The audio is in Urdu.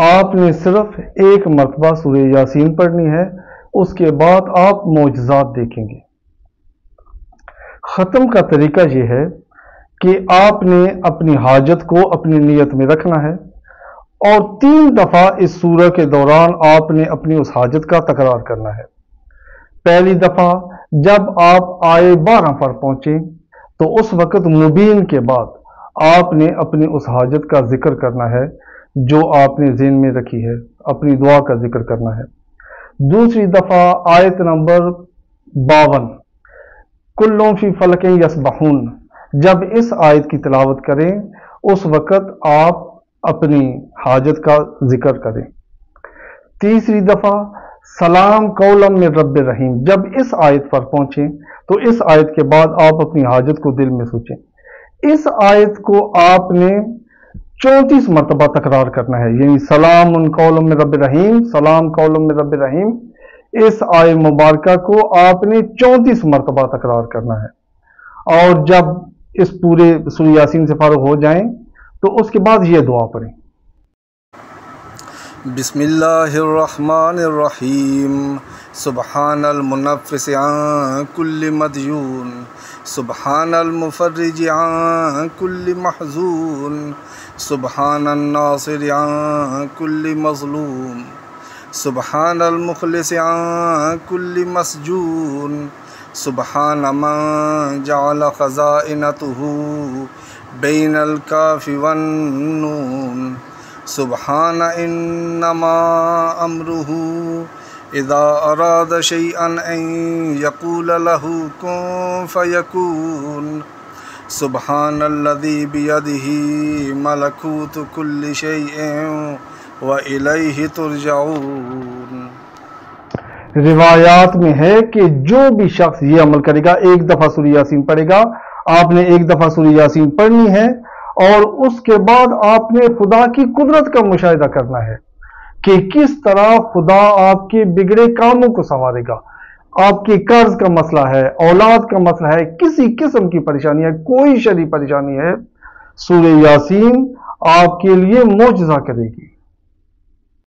آپ نے صرف ایک مرتبہ سورہ یاسین پڑھنی ہے، اس کے بعد آپ معجزات دیکھیں گے۔ ختم کا طریقہ یہ ہے کہ آپ نے اپنی حاجت کو اپنی نیت میں رکھنا ہے اور تین دفعہ اس سورہ کے دوران آپ نے اپنی اس حاجت کا تکرار کرنا ہے۔ پہلی دفعہ جب آپ آئے بارہ پر پہنچے تو اس وقت مبین کے بعد آپ نے اپنی اس حاجت کا ذکر کرنا ہے جو آپ نے ذہن میں رکھی ہے، اپنی دعا کا ذکر کرنا ہے۔ دوسری دفعہ آیت نمبر باون، کلوں فی فلکیں یس جب اس آیت کی تلاوت کریں، اس وقت آپ اپنی حاجت کا ذکر کریں۔ تیسری دفعہ، سلام کولم میں رب رحیم جب اس آیت پر پہنچیں، تو اس آیت کے بعد آپ اپنی حاجت کو دل میں سوچیں۔ اس آیت کو آپ نے چونتیس مرتبہ تکرار کرنا ہے۔ یعنی سلام ان قولم میں رب رحیم سلام کولم میں رب رحیم اس آئے مبارکہ کو آپ نے چونتیس مرتبہ تکرار کرنا ہے۔ اور جب اس پورے سوری یاسین سے فارغ ہو جائیں تو اس کے بعد یہ دعا پڑھیں۔ بسم اللہ الرحمن الرحیم. سبحان المنفس عن کل مدیون. سبحان المفرج عن کل محزون. سبحان الناصر عن كل مظلوم. سبحان المخلص عن كل مسجون. سبحان من جعل خزائنته بين الكاف والنون. سبحان إنما أمره إذا أراد شيئا أن يقول له كن فيكون سبحان الذي بيده ملكوت كل شيء وإليه ترجعون روایات میں ہے کہ جو بھی شخص یہ عمل کرے گا، ایک دفعہ سوری یاسین پڑھے گا۔ آپ نے ایک دفعہ سوری یاسین پڑھنی ہے۔ اور اس کے بعد آپ نے خدا کی قدرت کا مشاہدہ کرنا ہے کہ کس طرح خدا آپ کے بگڑے کاموں کو سنوارے گا۔ آپ کی قرض کا مسئلہ ہے، اولاد کا مسئلہ ہے، کسی قسم کی پریشانی ہے، کوئی شری پریشانی ہے۔ سورہ یاسین آپ کے لیے معجزہ کرے گی۔